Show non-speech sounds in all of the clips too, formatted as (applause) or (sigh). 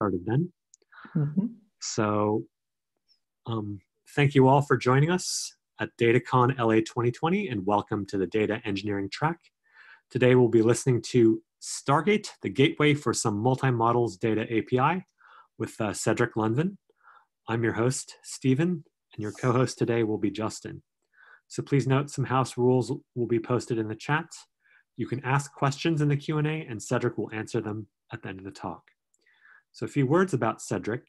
started then. Mm-hmm. So, um, thank you all for joining us at DataCon LA 2020 and welcome to the Data Engineering track. Today we'll be listening to Stargate, the gateway for some multi-models data API with uh, Cedrick Lunven. I'm your host, Stephen, and your co-host today will be Justin. So please note some house rules will be posted in the chat. You can ask questions in the Q&A and Cedrick will answer them at the end of the talk. So a few words about Cedrick.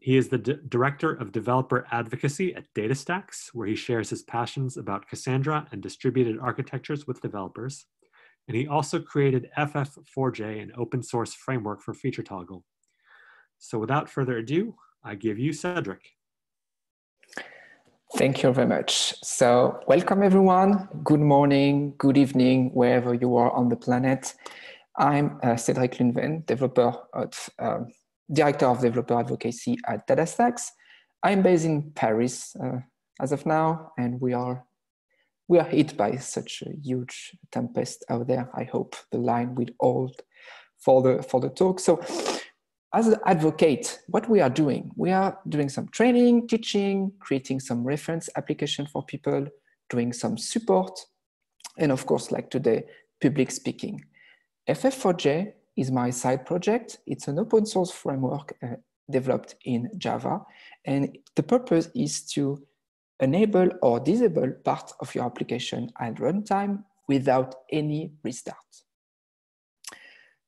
He is the D Director of Developer Advocacy at DataStax, where he shares his passions about Cassandra and distributed architectures with developers. And he also created FF4J, an open source framework for feature toggle. So without further ado, I give you Cedrick. Thank you very much. So welcome everyone. Good morning, good evening, wherever you are on the planet. I'm uh, Cedrick Lunven, developer um, director of developer advocacy at DataStax. I'm based in Paris uh, as of now, and we are we are hit by such a huge tempest out there. I hope the line will hold for the for the talk. So as an advocate, what we are doing, we are doing some training, teaching, creating some reference application for people, doing some support, and of course, like today, public speaking. FF4J is my side project. It's an open source framework uh, developed in Java. And the purpose is to enable or disable part of your application at runtime without any restart.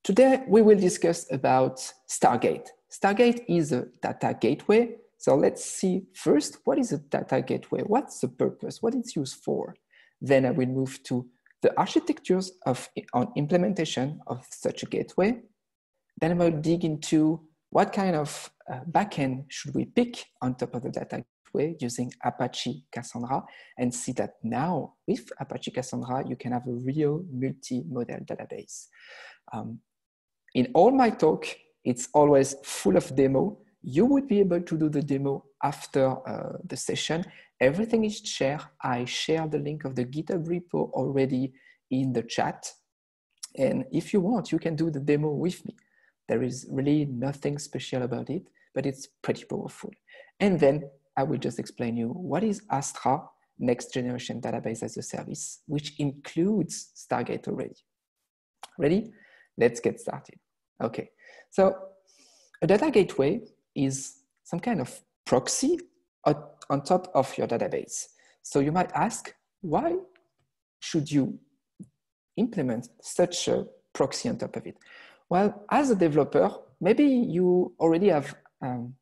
Today, we will discuss about Stargate. Stargate is a data gateway. So let's see first, what is a data gateway? What's the purpose? What it's used for? Then I will move to the architectures of on implementation of such a gateway. Then I will dig into what kind of uh, backend should we pick on top of the data gateway using Apache Cassandra and see that now with Apache Cassandra, you can have a real multi-model database. Um, in all my talk, it's always full of demo. You would be able to do the demo after uh, the session. Everything is shared. I share the link of the GitHub repo already in the chat. And if you want, you can do the demo with me. There is really nothing special about it, but it's pretty powerful. And then I will just explain you what is Astra, next generation database as a service, which includes Stargate already. Ready? Let's get started. Okay, so a data gateway is some kind of proxy on top of your database. So you might ask, why should you implement such a proxy on top of it? Well, as a developer, maybe you already have um,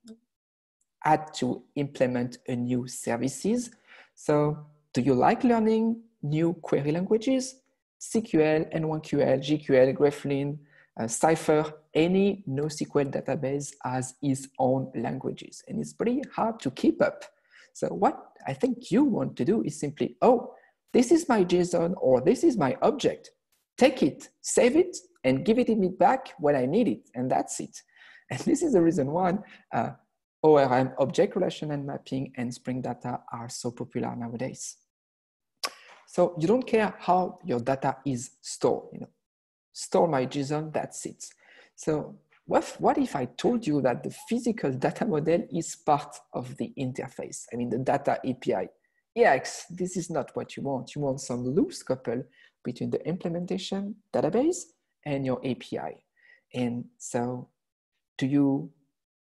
had to implement a new services. So do you like learning new query languages? CQL, N1QL, GQL, Gremlin, uh, Cypher, any NoSQL database has its own languages, and it's pretty hard to keep up. So what I think you want to do is simply, oh, this is my JSON or this is my object. Take it, save it, and give it me back when I need it, and that's it. (laughs) And this is the reason why uh, ORM, Object Relational Mapping, and Spring Data are so popular nowadays. So you don't care how your data is stored. You know, store my JSON, that's it. So what, what if I told you that the physical data model is part of the interface? I mean, the data API. Yes, this is not what you want. You want some loose couple between the implementation database and your API. And so do you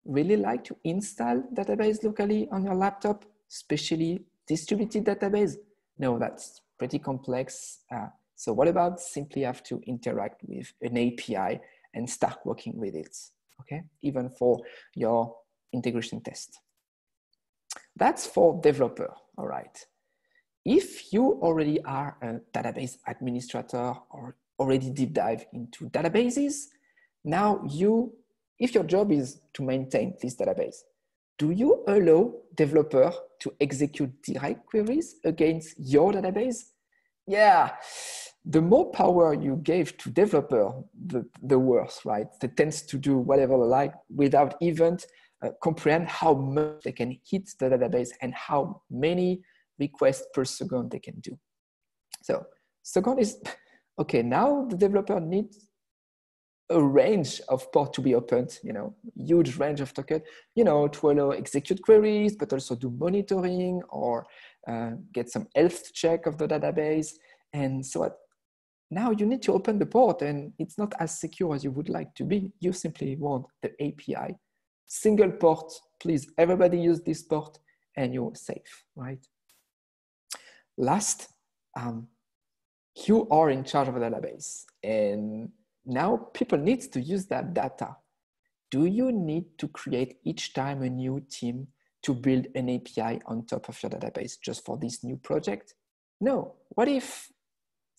really like to install database locally on your laptop, especially distributed database? No, that's pretty complex. Uh, so what about simply have to interact with an API and start working with it, okay? Even for your integration test. That's for developer, all right. If you already are a database administrator or already deep dive into databases, now you, if your job is to maintain this database, do you allow developer to execute direct queries against your database? Yeah, the more power you gave to developer, the, the worse, right? They tends to do whatever they like without even uh, comprehend how much they can hit the database and how many requests per second they can do. So second is, (laughs) okay, now the developer needs a range of port to be opened, you know, huge range of token, you know, to allow execute queries, but also do monitoring or uh, get some health check of the database. And so now you need to open the port and it's not as secure as you would like to be. You simply want the API. Single port, please, everybody use this port and you're safe, right? Last, um, you are in charge of a database and now people need to use that data. Do you need to create each time a new team to build an API on top of your database just for this new project? No. What if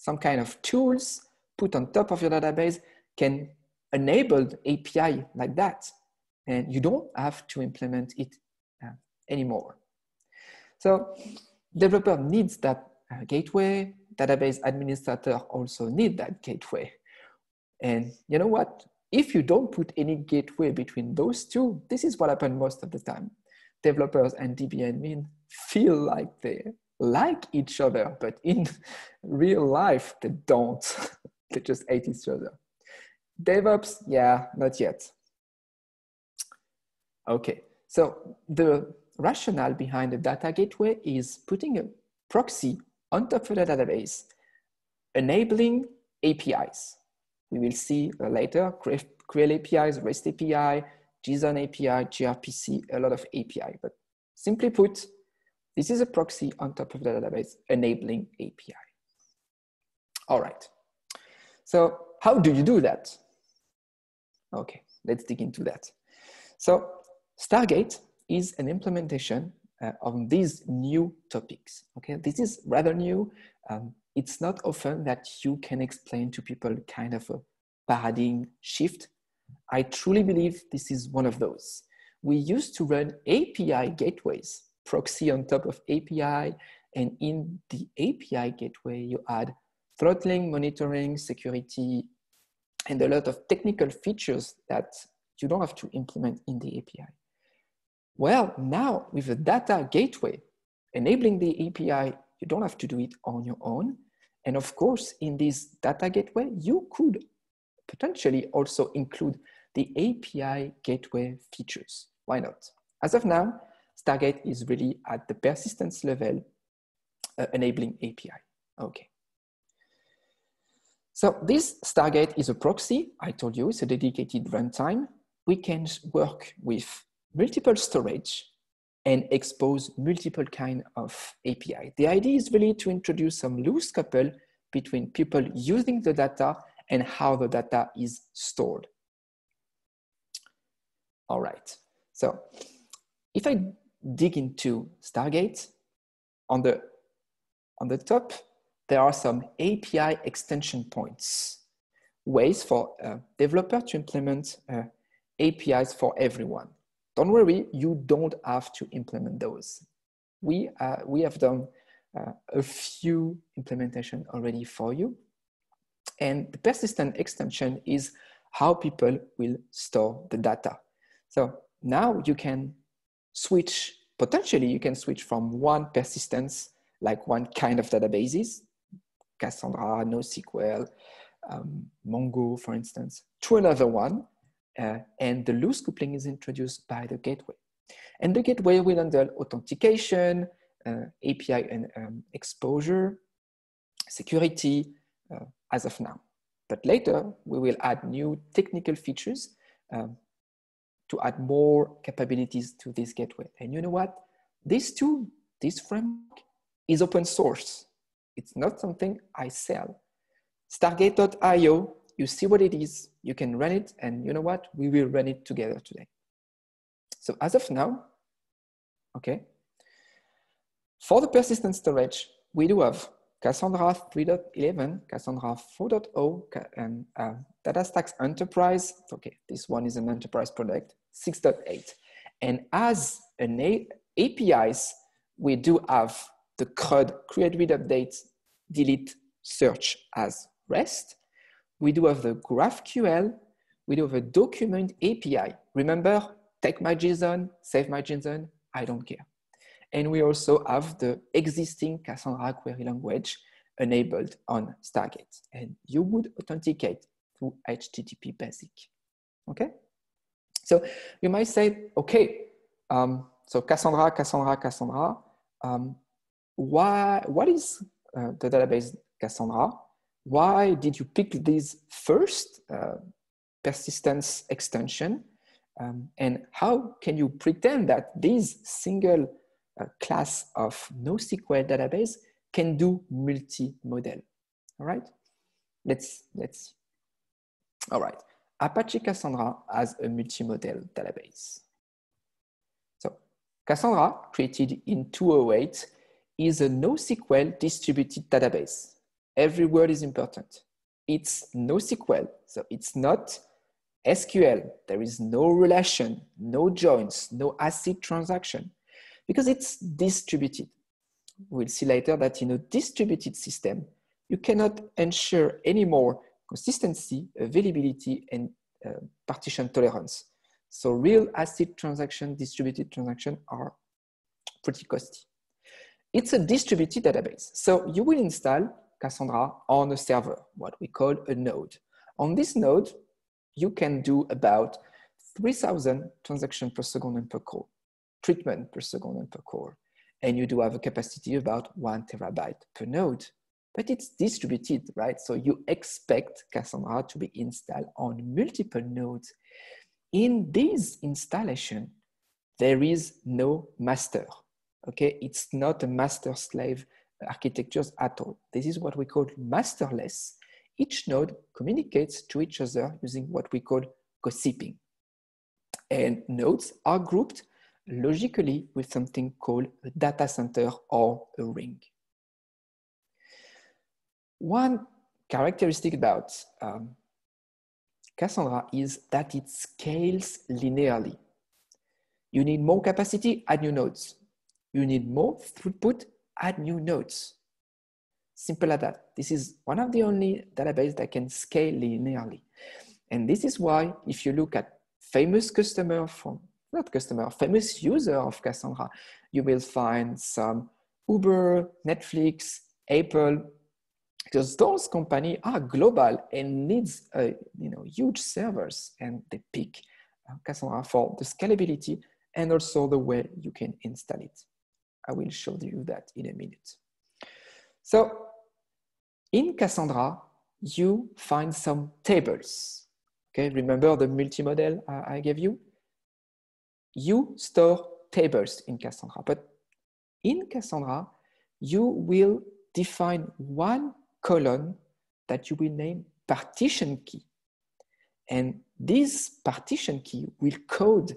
some kind of tools put on top of your database can enable API like that? And you don't have to implement it uh, anymore. So developer needs that uh, gateway, database administrator also need that gateway. And you know what? If you don't put any gateway between those two, this is what happens most of the time. Developers and DB admin feel like they like each other, but in (laughs) real life, they don't. (laughs) they just hate each other. DevOps, yeah, not yet. Okay, so the rationale behind the data gateway is putting a proxy on top of the database, enabling APIs. We will see later GraphQL APIs, REST API, JSON API, gRPC, a lot of API. But simply put, this is a proxy on top of the database enabling API. All right. So how do you do that? Okay, let's dig into that. So Stargate is an implementation uh, these new topics. Okay, this is rather new. Um, it's not often that you can explain to people kind of a paradigm shift. I truly believe this is one of those. We used to run API gateways, proxy on top of API, and in the API gateway, you add throttling, monitoring, security, and a lot of technical features that you don't have to implement in the API. Well, now with a data gateway, enabling the API, you don't have to do it on your own. And of course, in this data gateway, you could potentially also include the API gateway features. Why not? As of now, Stargate is really at the persistence level, uh, enabling API. Okay. So this Stargate is a proxy. I told you it's a dedicated runtime. We can work with multiple storage and expose multiple kind of API. The idea is really to introduce some loose couple between people using the data and how the data is stored. All right, so if I dig into Stargate, on the, on the top, there are some API extension points, ways for a developer to implement uh, APIs for everyone. Don't worry, you don't have to implement those. We, uh, we have done uh, a few implementation already for you. And the persistent extension is how people will store the data. So now you can switch, potentially you can switch from one persistence, like one kind of databases, Cassandra, NoSQL, um, Mongo, for instance, to another one uh, and the loose coupling is introduced by the gateway. And the gateway will handle authentication, uh, API and um, exposure, security uh, as of now. But later, we will add new technical features um, to add more capabilities to this gateway. And you know what? This tool, this framework is open source. It's not something I sell. Stargate.io you see what it is, you can run it, and you know what? We will run it together today. So as of now, okay, for the persistent storage, we do have Cassandra 3.11, Cassandra 4.0, and uh, DataStax Enterprise. Okay, this one is an enterprise product, 6.8. And as an A APIs, we do have the CRUD, create, read, update, delete, search as REST we do have the GraphQL, we do have a document API. Remember, take my JSON, save my JSON, I don't care. And we also have the existing Cassandra query language enabled on Stargate. And you would authenticate through HTTP basic. Okay? So you might say, okay, um, so Cassandra, Cassandra, Cassandra, um, why, what is uh, the database Cassandra? Why did you pick this first uh, persistence extension? Um, and how can you pretend that this single uh, class of NoSQL database can do multi-model? All right, let's, let's, all right. Apache Cassandra has a multi-model database. So Cassandra, created in 2008, is a NoSQL distributed database. Every word is important. It's NoSQL, so it's not SQL. There is no relation, no joins, no ACID transaction, because it's distributed. We'll see later that in a distributed system, you cannot ensure any more consistency, availability, and uh, partition tolerance. So real ACID transaction, distributed transaction are pretty costly. It's a distributed database. So you will install Cassandra on a server, what we call a node. On this node, you can do about 3000 transactions per second and per core, treatment per second and per core. And you do have a capacity about one terabyte per node but it's distributed, right? So you expect Cassandra to be installed on multiple nodes. In this installation, there is no master, okay? It's not a master-slave architecture at all. This is what we call masterless. Each node communicates to each other using what we call gossiping. And nodes are grouped logically with something called a data center or a ring. One characteristic about um, Cassandra is that it scales linearly. You need more capacity, add new nodes. You need more throughput, add new nodes. Simple as that. This is one of the only databases that can scale linearly. And this is why if you look at famous customer from, not customer, famous user of Cassandra, you will find some Uber, Netflix, Apple, because those companies are global and needs uh, you know huge servers and they pick uh, Cassandra for the scalability and also the way you can install it. I will show you that in a minute. So in Cassandra, you find some tables. Okay, remember the multi-model uh, I gave you? You store tables in Cassandra, but in Cassandra, you will define one column that you will name partition key. And this partition key will code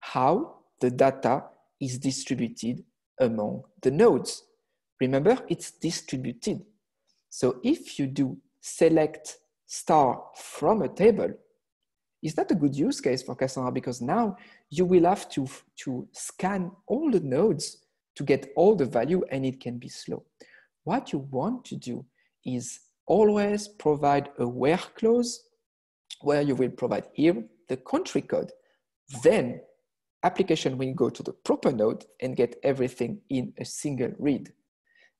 how the data is distributed among the nodes. Remember, it's distributed. So if you do select star from a table, is not a good use case for Cassandra because now you will have to, to scan all the nodes to get all the value and it can be slow. What you want to do is always provide a where clause where you will provide here the country code. Then application will go to the proper node and get everything in a single read.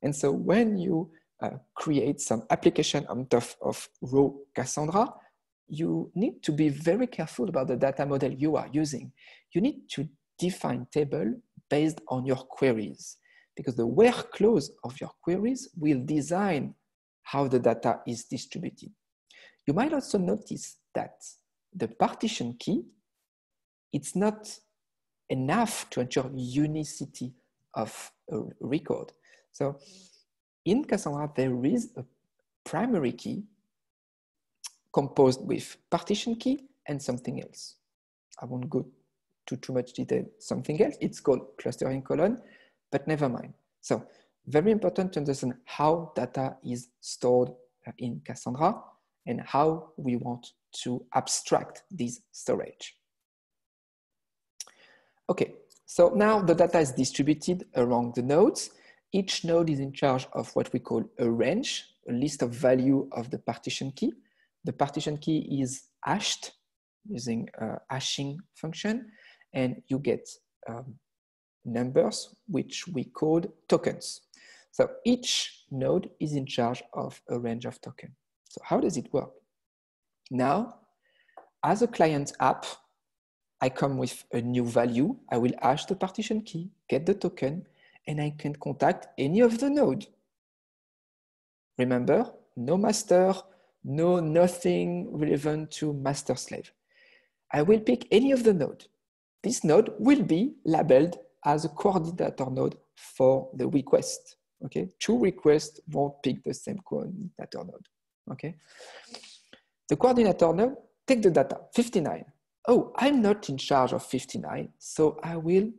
And so when you uh, create some application on top of raw Cassandra, you need to be very careful about the data model you are using. You need to define table based on your queries because the where clause of your queries will design how the data is distributed. You might also notice that the partition key, it's not enough to ensure unicity of a record. So in Cassandra, there is a primary key composed with partition key and something else. I won't go to too much detail. Something else, it's called clustering column, but never mind. So very important to understand how data is stored in Cassandra and how we want to abstract this storage. Okay, so now the data is distributed around the nodes. Each node is in charge of what we call a range, a list of value of the partition key. The partition key is hashed using a hashing function, and you get um, numbers which we code tokens. So each node is in charge of a range of token. So how does it work? Now, as a client app, I come with a new value. I will hash the partition key, get the token, and I can contact any of the node. Remember, no master, no nothing relevant to master slave. I will pick any of the node. This node will be labeled as a coordinator node for the request. Okay, two requests won't pick the same coordinator node. Okay, the coordinator node take the data 59. Oh, I'm not in charge of 59, so I will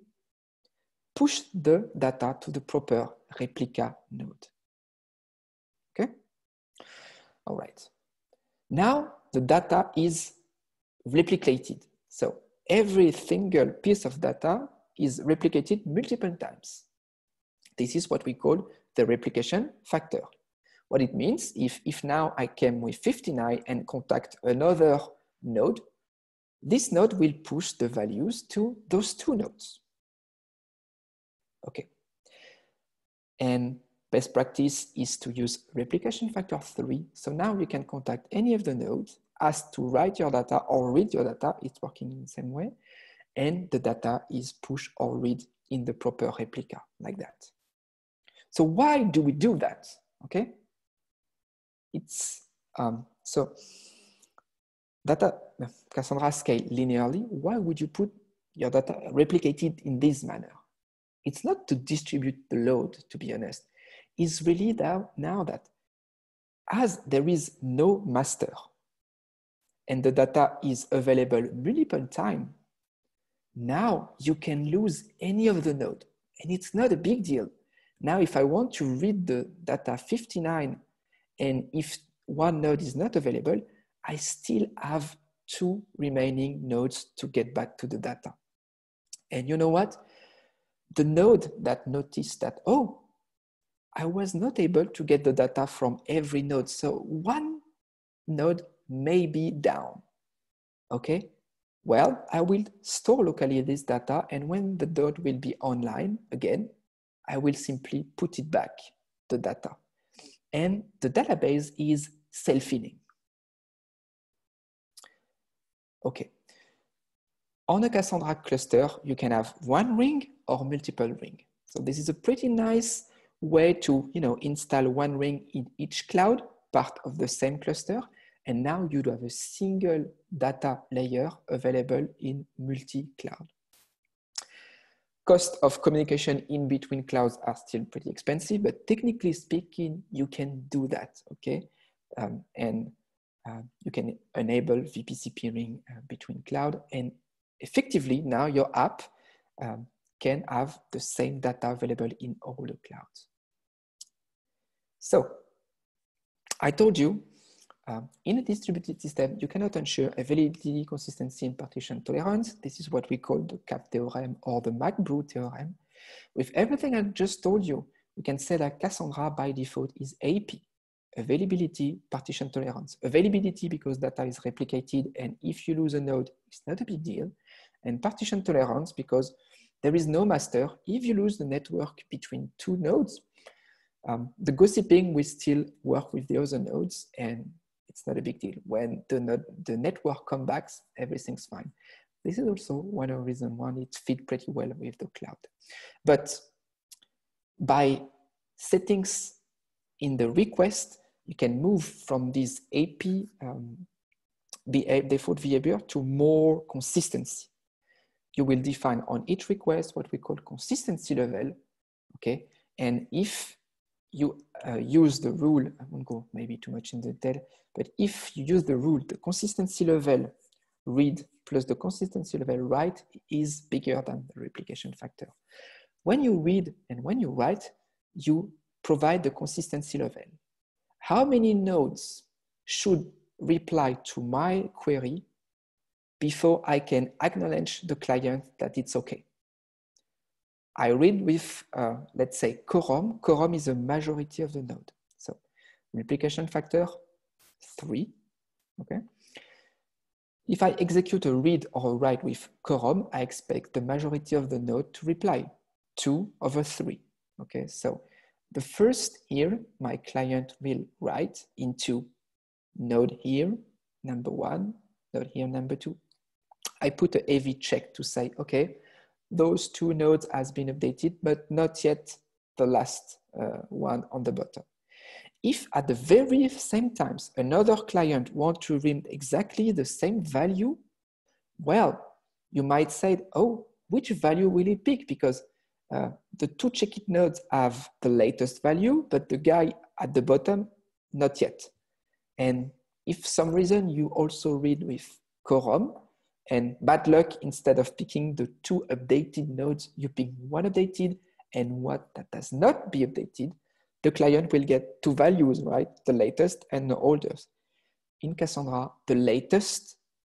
push the data to the proper replica node. Okay, all right. Now the data is replicated. So every single piece of data is replicated multiple times. This is what we call the replication factor. What it means, if, if now I came with 59 and contact another node, this node will push the values to those two nodes. Okay. And best practice is to use replication factor three. So now you can contact any of the nodes, ask to write your data or read your data. It's working in the same way. And the data is pushed or read in the proper replica like that. So why do we do that? Okay. It's um, so data Cassandra scale linearly. Why would you put your data replicated in this manner? It's not to distribute the load, to be honest It's really that now that as there is no master and the data is available multiple time, now you can lose any of the node and it's not a big deal. Now, if I want to read the data 59 and if one node is not available, I still have two remaining nodes to get back to the data. And you know what? The node that noticed that, oh, I was not able to get the data from every node. So one node may be down. Okay, well, I will store locally this data and when the node will be online again, I will simply put it back, the data. And the database is self-healing. Okay. On a Cassandra cluster, you can have one ring or multiple ring. So this is a pretty nice way to you know, install one ring in each cloud, part of the same cluster. And now you do have a single data layer available in multi-cloud. Cost of communication in between clouds are still pretty expensive, but technically speaking, you can do that, okay? Um, and uh, you can enable VPC peering uh, between cloud and effectively now your app um, can have the same data available in all the clouds. So I told you uh, in a distributed system, you cannot ensure availability, consistency, and partition tolerance. This is what we call the CAP theorem or the Brewer theorem. With everything I just told you, we can say that Cassandra by default is AP, availability, partition tolerance. Availability because data is replicated and if you lose a node, it's not a big deal. And partition tolerance because there is no master. If you lose the network between two nodes, um, the gossiping will still work with the other nodes and it's not a big deal. When the, node, the network comes back, everything's fine. This is also one of the reasons why it fits pretty well with the cloud. But by settings in the request, you can move from this AP um, default behavior to more consistency you will define on each request what we call consistency level, okay? And if you uh, use the rule, I won't go maybe too much in detail, but if you use the rule, the consistency level read plus the consistency level write is bigger than the replication factor. When you read and when you write, you provide the consistency level. How many nodes should reply to my query before I can acknowledge the client that it's okay. I read with, uh, let's say, quorum. Quorum is a majority of the node. So replication factor three, okay? If I execute a read or a write with quorum, I expect the majority of the node to reply, two over three, okay? So the first here, my client will write into node here, number one, node here number two. I put a heavy check to say, okay, those two nodes has been updated, but not yet the last uh, one on the bottom. If at the very same times another client want to read exactly the same value, well, you might say, oh, which value will it pick? Because uh, the two check it nodes have the latest value, but the guy at the bottom, not yet. And if some reason you also read with quorum, and bad luck, instead of picking the two updated nodes, you pick one updated and what that does not be updated, the client will get two values, right? The latest and the oldest. In Cassandra, the latest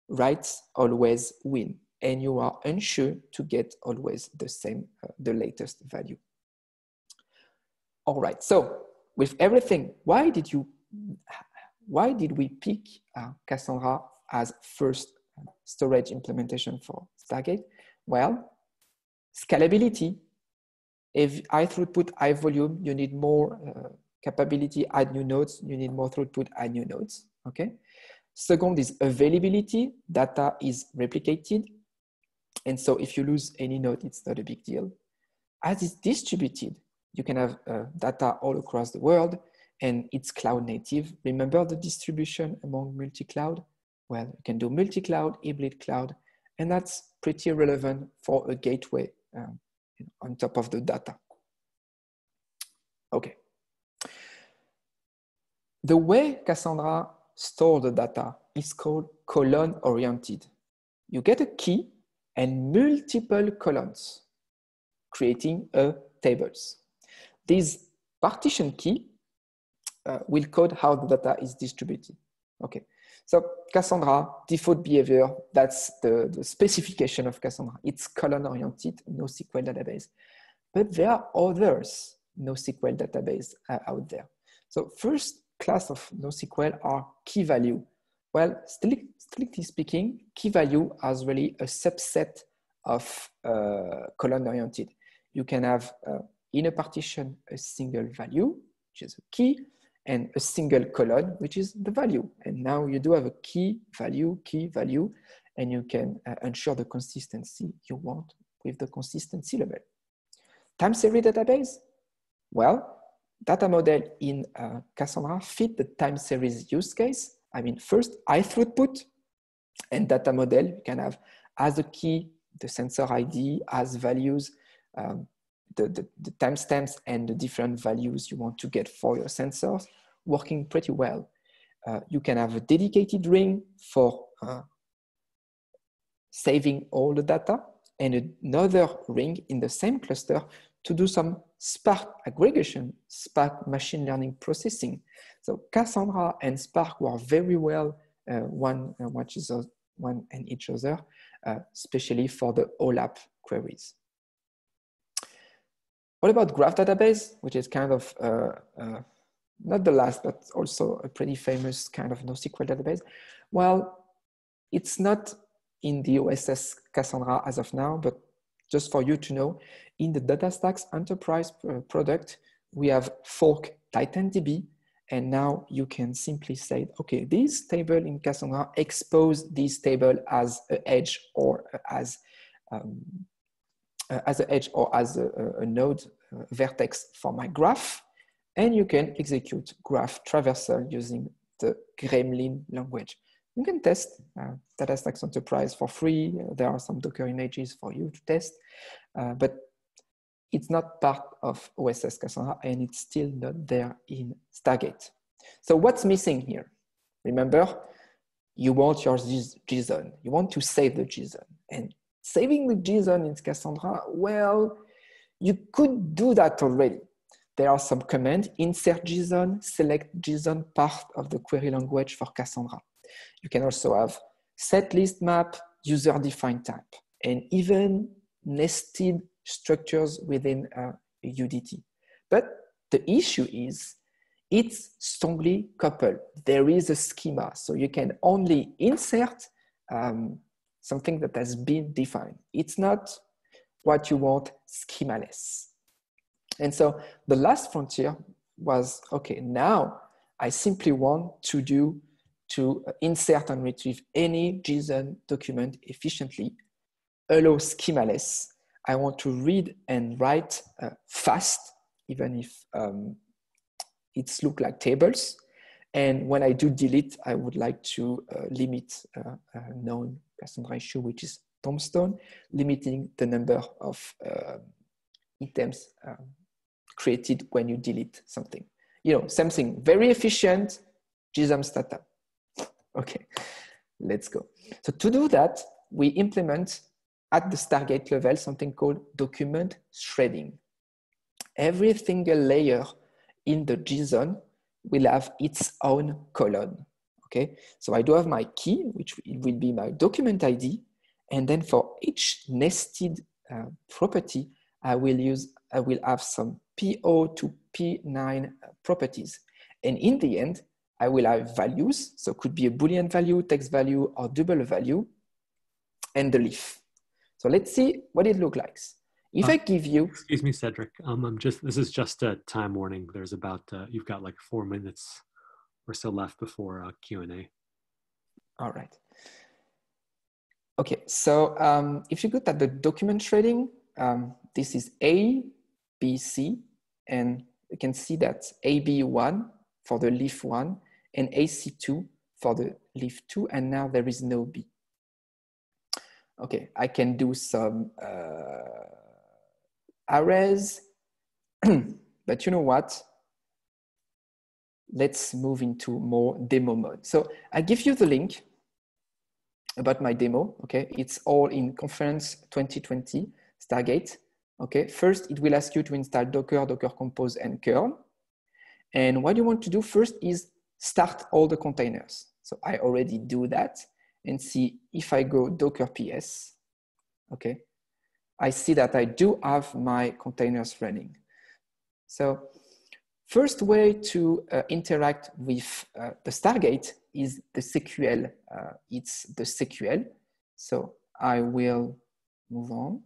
writes always win, and you are unsure to get always the same, uh, the latest value. All right, so with everything, why did you, why did we pick uh, Cassandra as first storage implementation for Stargate? Well, scalability. If high throughput, high volume, you need more uh, capability, add new nodes, you need more throughput, add new nodes, okay? Second is availability, data is replicated. And so if you lose any node, it's not a big deal. As it's distributed, you can have uh, data all across the world and it's cloud native. Remember the distribution among multi-cloud? Well, you can do multi-cloud, hybrid cloud, and that's pretty relevant for a gateway um, on top of the data. Okay. The way Cassandra store the data is called column oriented. You get a key and multiple columns, creating a tables. This partition key uh, will code how the data is distributed. Okay, so Cassandra, default behavior, that's the, the specification of Cassandra. It's column-oriented NoSQL database. But there are others NoSQL database uh, out there. So first class of NoSQL are key value. Well, strictly speaking, key value is really a subset of uh, column-oriented. You can have uh, in a partition a single value, which is a key, and a single column, which is the value. And now you do have a key value, key value, and you can uh, ensure the consistency you want with the consistency level. Time series database? Well, data model in uh, Cassandra fit the time series use case. I mean, first, high throughput and data model, you can have as a key, the sensor ID, as values, um, the, the, the timestamps and the different values you want to get for your sensors working pretty well. Uh, you can have a dedicated ring for uh, saving all the data and another ring in the same cluster to do some Spark aggregation, Spark machine learning processing. So Cassandra and Spark work very well uh, one, uh, one and each other, uh, especially for the OLAP queries. What about graph database, which is kind of uh, uh, not the last, but also a pretty famous kind of NoSQL database? Well, it's not in the OSS Cassandra as of now, but just for you to know, in the DataStax enterprise uh, product, we have fork TitanDB, and now you can simply say, okay, this table in Cassandra expose this table as an edge or as um, uh, as an edge or as a, a node uh, vertex for my graph. And you can execute graph traversal using the Gremlin language. You can test uh, DataStax Enterprise for free. Uh, there are some Docker images for you to test, uh, but it's not part of OSS Cassandra and it's still not there in Stargate. So what's missing here? Remember, you want your JSON. You want to save the JSON. And saving the JSON in Cassandra, well, you could do that already. There are some commands, insert JSON, select JSON part of the query language for Cassandra. You can also have set list map, user defined type, and even nested structures within uh, UDT. But the issue is it's strongly coupled. There is a schema, so you can only insert um, something that has been defined. It's not what you want schemaless. And so the last frontier was okay, now I simply want to do to insert and retrieve any JSON document efficiently, allow schemaless. I want to read and write uh, fast, even if um, it's look like tables. And when I do delete, I would like to uh, limit uh, a known Cassandra issue, which is tombstone, limiting the number of uh, items um, created when you delete something. You know, something very efficient, JSON stata. Okay, let's go. So to do that, we implement at the Stargate level something called document shredding. Every single layer in the JSON will have its own column. Okay, so I do have my key, which will be my document ID, and then for each nested uh, property, I will use, I will have some P0 to P9 properties. And in the end, I will have values. So it could be a Boolean value, text value, or double value, and the leaf. So let's see what it looks like. If uh, I give you, excuse me, Cedrick. Um, I'm just. This is just a time warning. There's about uh, you've got like four minutes or still left before uh, Q and A. All right. Okay, so um, if you look at the document shredding, um, this is A, B, C, and you can see that AB1 for the leaf 1 and AC2 for the leaf 2, and now there is no B. Okay, I can do some uh, arrays, (clears throat) but you know what? Let's move into more demo mode. So I give you the link about my demo, okay? It's all in conference 2020, Stargate, okay? First, it will ask you to install Docker, Docker Compose, and curl. And what you want to do first is start all the containers. So I already do that and see if I go Docker PS, okay? I see that I do have my containers running. So first way to uh, interact with uh, the Stargate is the CQL. Uh, it's the CQL. So I will move on.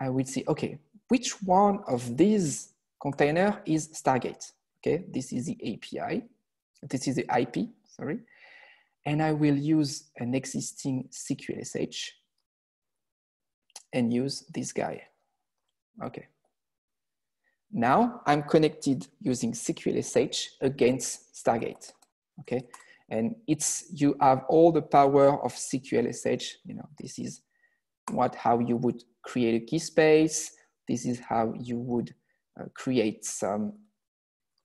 I will see, okay, which one of these container is Stargate? Okay, this is the API. This is the IP, sorry. And I will use an existing cqlsh and use this guy. Okay. Now I'm connected using cqlsh against Stargate. Okay. And it's, you have all the power of cqlsh. You know, this is what, how you would create a key space. This is how you would uh, create some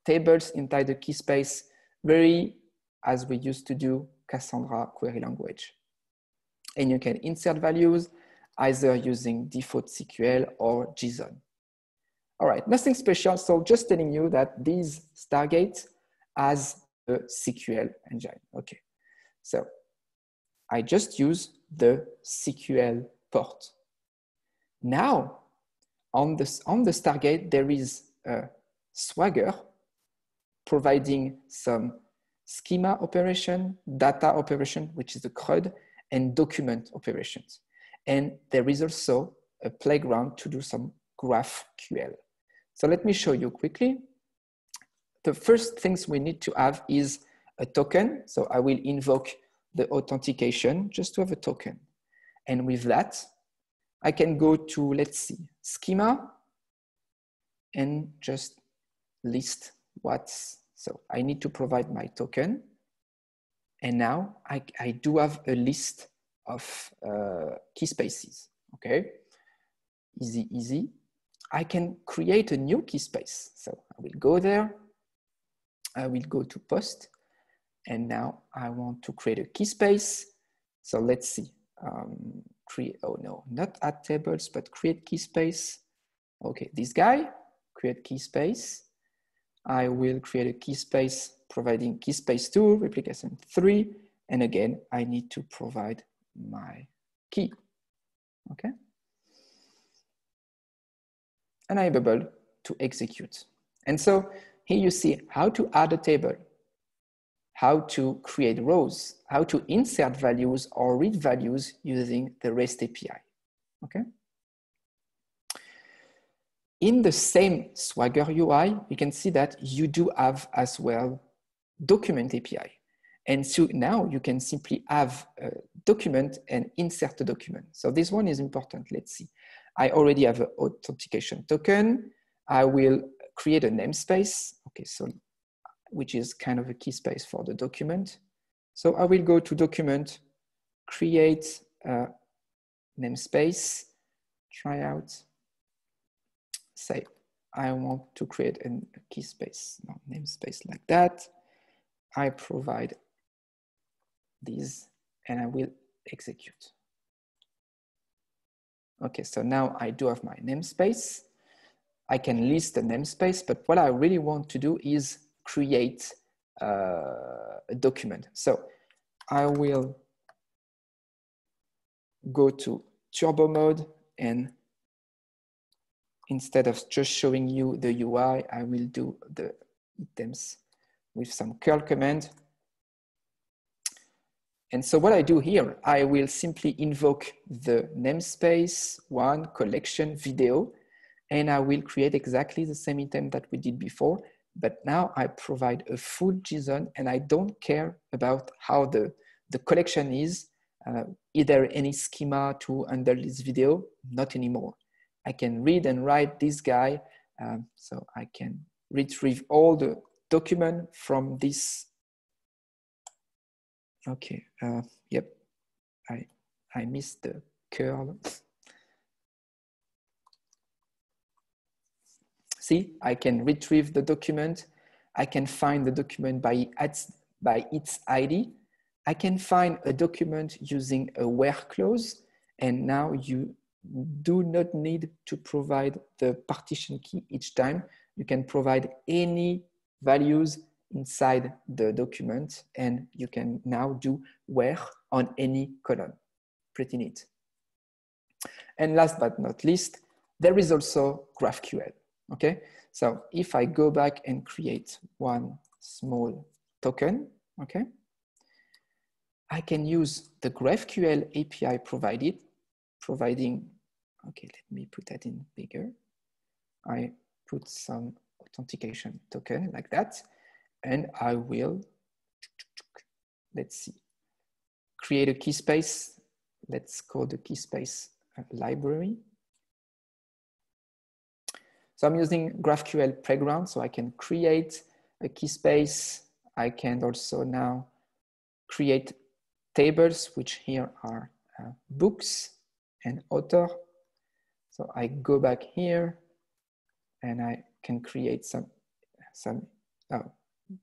tables inside the key space, very as we used to do Cassandra query language. And you can insert values either using default CQL or JSON. All right, nothing special. So just telling you that these Stargate has a CQL engine. Okay, so I just use the CQL port. Now, on the, on the Stargate, there is a Swagger providing some schema operation, data operation, which is the CRUD, and document operations. And there is also a playground to do some GraphQL. So let me show you quickly. The first things we need to have is a token. So I will invoke the authentication just to have a token. And with that, I can go to, let's see, schema and just list what's, so I need to provide my token. And now I, I do have a list of uh, key spaces, okay? Easy, easy. I can create a new key space. So I will go there, I will go to post, and now I want to create a key space. So let's see, um, create, oh no, not add tables, but create key space. Okay, this guy, create key space. I will create a key space providing key space two, replication three, and again, I need to provide my key, okay? And I'm able to execute. And so here you see how to add a table, how to create rows, how to insert values or read values using the REST API, okay? In the same Swagger UI, you can see that you do have as well document API. And so now you can simply have a document and insert a document. So this one is important. Let's see. I already have an authentication token. I will create a namespace. Okay, so which is kind of a key space for the document. So I will go to document, create a namespace, try out, say, I want to create a key space, no, namespace like that. I provide these and I will execute. Okay, so now I do have my namespace. I can list the namespace, but what I really want to do is create uh, a document. So I will go to turbo mode and instead of just showing you the UI, I will do the items with some curl command. And so what I do here, I will simply invoke the namespace one collection video, and I will create exactly the same item that we did before. But now I provide a full JSON and I don't care about how the, the collection is, uh, either any schema to handle this video, not anymore. I can read and write this guy. Um, so I can retrieve all the document from this. Okay, uh, yep, I, I missed the curl. See, I can retrieve the document. I can find the document by its, by its ID. I can find a document using a where clause. And now you do not need to provide the partition key each time. You can provide any values inside the document and you can now do where on any column. Pretty neat. And last but not least, there is also GraphQL, okay? So if I go back and create one small token, okay? I can use the GraphQL API provided, providing Okay, let me put that in bigger. I put some authentication token like that, and I will, let's see, create a key space. Let's call the key space library. So I'm using GraphQL Playground, so I can create a key space. I can also now create tables, which here are uh, books and author so I go back here and I can create some, some oh,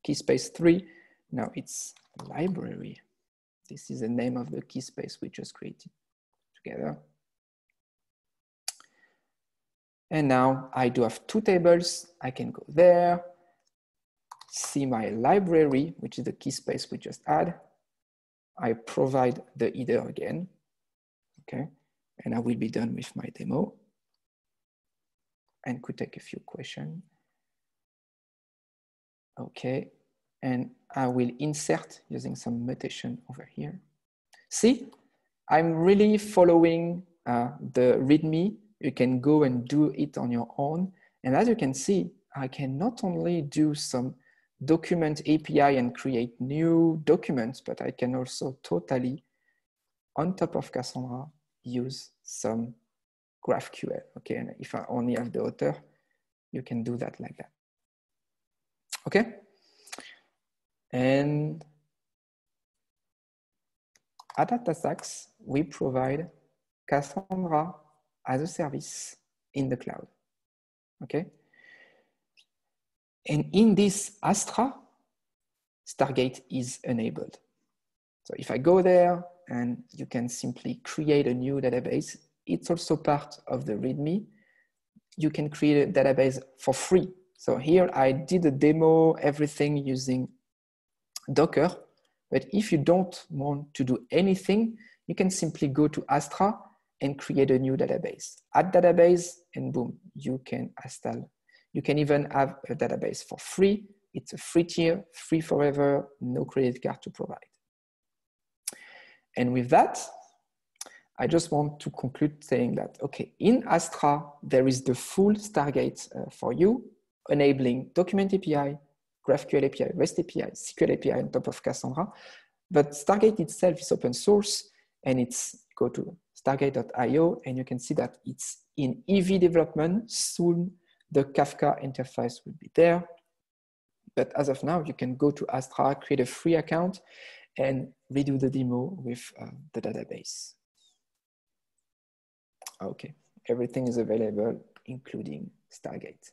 key space three. Now it's library. This is the name of the key space we just created together. And now I do have two tables. I can go there, see my library, which is the key space we just add. I provide the header again, okay? And I will be done with my demo and could take a few questions. Okay, and I will insert using some mutation over here. See, I'm really following uh, the README. You can go and do it on your own. And as you can see, I can not only do some document API and create new documents, but I can also totally, on top of Cassandra, use some GraphQL. Okay, and if I only have the author, you can do that like that. Okay, and at DataStax, we provide Cassandra as a service in the cloud. Okay, and in this Astra, Stargate is enabled. So if I go there and you can simply create a new database it's also part of the README. You can create a database for free. So here I did a demo, everything using Docker. But if you don't want to do anything, you can simply go to Astra and create a new database. Add database and boom, you can install. You can even have a database for free. It's a free tier, free forever, no credit card to provide. And with that, I just want to conclude saying that, okay, in Astra, there is the full Stargate uh, for you, enabling Document API, GraphQL API, REST API, CQL API on top of Cassandra. But Stargate itself is open source and it's go to stargate.io and you can see that it's in EV development. Soon the Kafka interface will be there. But as of now, you can go to Astra, create a free account and redo the demo with uh, the database. Okay, everything is available, including Stargate.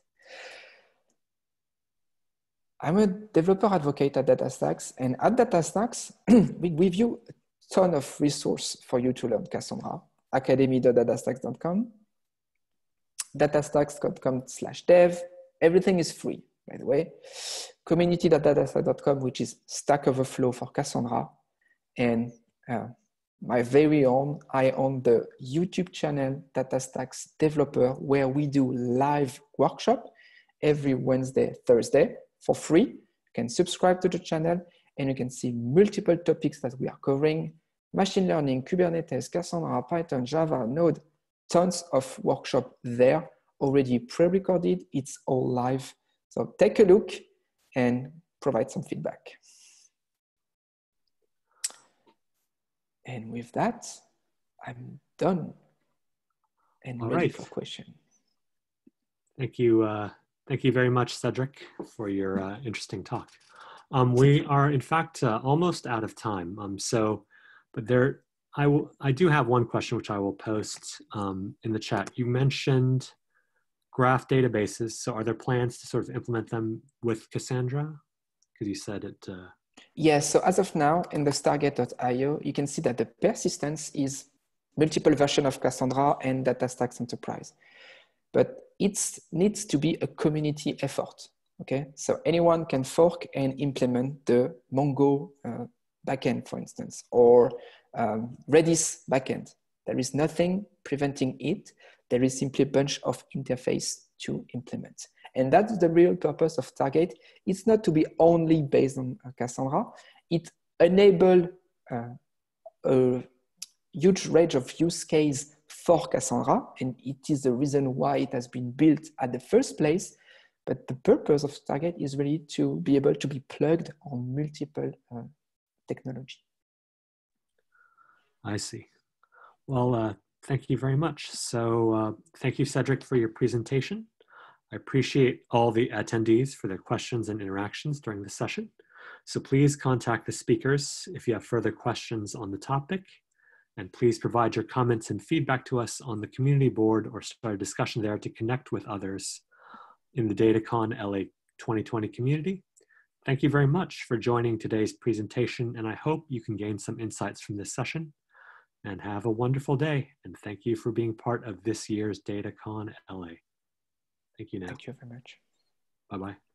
I'm a developer advocate at DataStax, and at DataStax, (clears throat) we give you a ton of resource for you to learn Cassandra. academy.datastax.com, datastax.com slash dev. Everything is free, by the way. Community.datastax.com, which is Stack Overflow for Cassandra, and uh, my very own, I own the YouTube channel DataStax Developer, where we do live workshop every Wednesday, Thursday for free. You can subscribe to the channel and you can see multiple topics that we are covering. Machine learning, Kubernetes, Cassandra, Python, Java, Node, tons of workshop there already pre-recorded. It's all live. So take a look and provide some feedback. And with that, I'm done and all ready right. for question. Thank you. Uh, thank you very much, Cedrick, for your uh, interesting talk. Um, we are, in fact, uh, almost out of time. Um, so, but there, I will. I do have one question which I will post um, in the chat. You mentioned graph databases. So, are there plans to sort of implement them with Cassandra? Because you said it. Uh, Yes, so as of now, in the Stargate.io, you can see that the persistence is multiple version of Cassandra and DataStax Enterprise. But it needs to be a community effort. Okay, so anyone can fork and implement the Mongo uh, backend, for instance, or um, Redis backend. There is nothing preventing it. There is simply a bunch of interface to implement. And that's the real purpose of Stargate. It's not to be only based on uh, Cassandra. It enables uh, a huge range of use case for Cassandra, and it is the reason why it has been built at the first place. But the purpose of Stargate is really to be able to be plugged on multiple uh, technology. I see. Well, uh, thank you very much. So uh, thank you, Cedrick, for your presentation. I appreciate all the attendees for their questions and interactions during the session. So please contact the speakers if you have further questions on the topic. And please provide your comments and feedback to us on the community board or start a discussion there to connect with others in the DataCon LA 2020 community. Thank you very much for joining today's presentation, and I hope you can gain some insights from this session. And have a wonderful day, and thank you for being part of this year's DataCon LA. Thank you now. Thank you very much. Bye-bye.